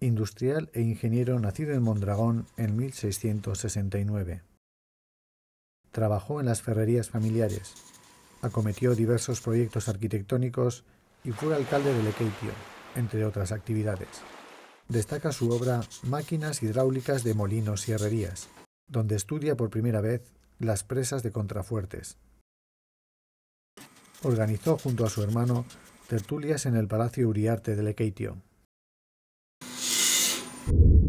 industrial e ingeniero nacido en Mondragón en 1669. Trabajó en las ferrerías familiares, acometió diversos proyectos arquitectónicos y fue alcalde de Lequeitio, entre otras actividades. Destaca su obra Máquinas hidráulicas de molinos y herrerías, donde estudia por primera vez las presas de contrafuertes. Organizó junto a su hermano tertulias en el Palacio Uriarte de Lequeitio. you